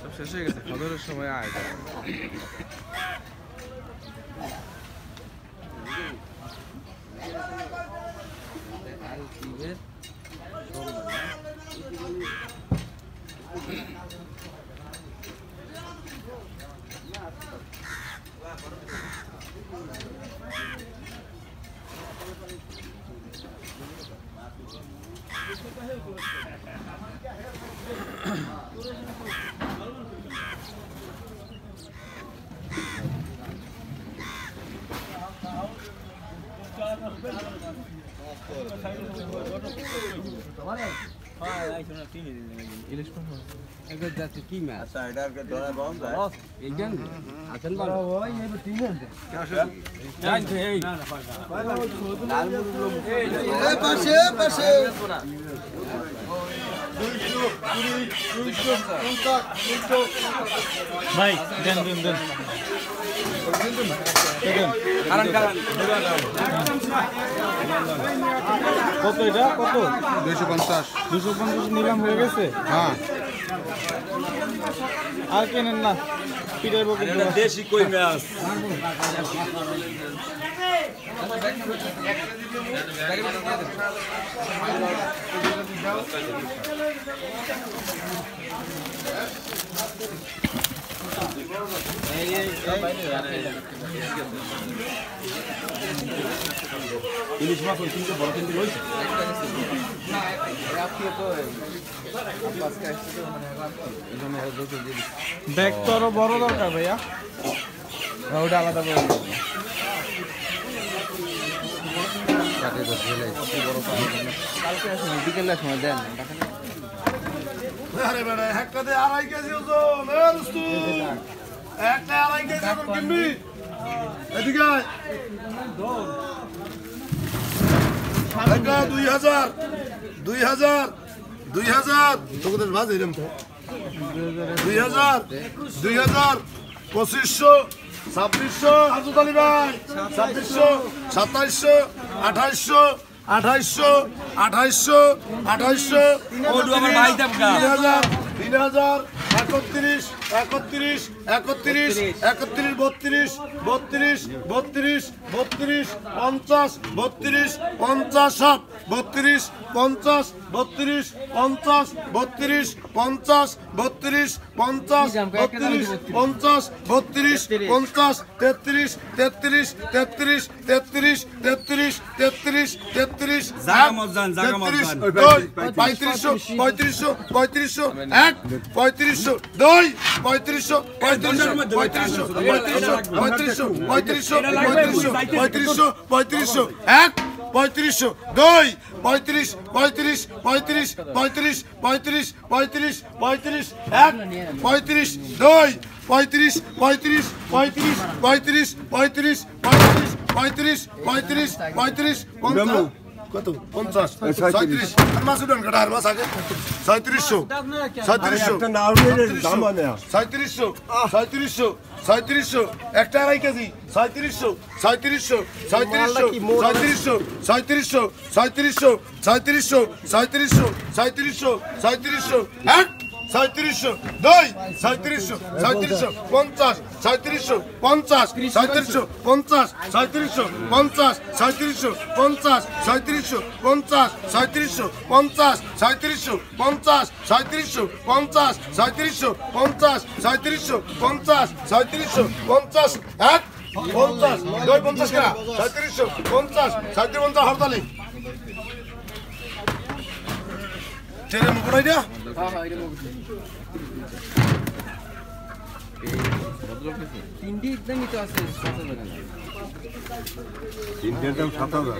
সব শেষ হয়ে গেছে খদরের সময় আয়। কি মাছ সাইডার কে ধরে বম যায় একজন আছেন বল ও এই তিন আছে কাজ এই না না পাশে পাশে ভাই দেন দেন দেন। কত এটা? কত? দুশো পঞ্চাশ। দুশো পঞ্চাশ নিলাম হয়ে গেছে? হ্যাঁ। আর কেনেন না পিটাইব কিন্তু দেশি কই মাছ ইলিশ মাছ ওই তিনটে বড় তিনটে লইছে। ব্যাগ তো আরও বড় দরকার ভাইয়া। ওটা আলাদা করে কালকে আসুন বিকেলের সময় দেন। আরে আড়াই কেজি ওজন। এ একটা আড়াই কেজি ওজন কিনবি? এদিকে দুই হাজার দুই হাজার দুই হাজার। তোদের মাঝে এরম তো। দুই হাজার দুই হাজার পঁচিশশো ছাব্বিশশো। হাজুত আলী ভাই। ছাব্বিশশো সাতাইশশো আঠাইশশো আঠাইশশো আঠাইশশো আঠাইশশো। তিন হাজার তিন হাজার একত্রিশ একত্রিশ একত্রিশ একত্রিশ বত্রিশ বত্রিশ বত্রিশ বত্রিশ পঞ্চাশ বত্রিশ পঞ্চাশ সাত বত্রিশ পঞ্চাশ বত্রিশ পঞ্চাশ বত্রিশ পঞ্চাশ বত্রিশ পঞ্চাশ বত্রিশ পঞ্চাশ বত্রিশ পঞ্চাশ তেত্রিশ তেত্রিশ তেত্রিশ তেত্রিশ তেত্রিশ তেত্রিশ তেত্রিশ তেত্রিশ দুই পঁয়ত্রিশশো পঁয়ত্রিশশো পঁয়ত্রিশশো এক পঁয়ত্রিশশো দুই পঁয়ত্রিশশো পঁয়ত্রিশশো পঁয়ত্রিশশো পঁয়ত্রিশশো পঁয়ত্রিশশো পঁয়ত্রিশশো পঁয়ত্রিশশো পঁয়ত্রিশশো এক পঁয়ত্রিশশো দুই পঁয়ত্রিশ পঁয়ত্রিশ পঁয়ত্রিশ পঁয়ত্রিশ পঁয়ত্রিশ পঁয়ত্রিশ পঁয়ত্রিশ এক পঁয়ত্রিশ দুই পঁয়ত্রিশ পঁয়ত্রিশ পঁয়ত্রিশ পঁয়ত্রিশ পঁয়ত্রিশ পঁয়ত্রিশ পঁয়ত্রিশ পঁয়ত্রিশ পঁয়ত্রিশ পঞ্চাশ কত? পঞ্চাশ। ছয়ত্রিশ মাস উঠান কাটা আর মাস আগে। ছয়ত্রিশশো ছয়ত্রিশশো ছয়ত্রিশশো ছয়ত্রিশশো ছয়ত্রিশশো একটা আড়াই কেজি। ছয়ত্রিশশো ছয়ত্রিশশো ছয়ত্রিশশো ছয়ত্রিশশো ছয়ত্রিশশো ছয়ত্রিশশো ছয়ত্রিশশো ছয়ত্রিশশো ছয়ত্রিশশো এক ছয়ত্রিশশো দুই ছয়ত্রিশশো ছয়ত্রিশশো পঞ্চাশ ছয়ত্রিশশো পঞ্চাশ ছয়ত্রিশশো পঞ্চাশ ছয়ত্রিশশো পঞ্চাশ ছয়ত্রিশশো পঞ্চাশ ছয়ত্রিশশো পঞ্চাশ ছয়ত্রিশশো পঞ্চাশ ছয়ত্রিশশো পঞ্চাশ ছয়ত্রিশশো পঞ্চাশ ছয়ত্রিশশো পঞ্চাশ ছয়ত্রিশশো পঞ্চাশ ছয়ত্রিশশো পঞ্চাশ এক পঞ্চাশ দুই পঞ্চাশ কেনা ছয়ত্রিশশো পঞ্চাশ ছয়ত্রিশ পঞ্চাশ হরতালি ট্রেনের মুকুট দিয়া তিনটি একদমই তো আছে তিনটের দাম সাত হাজার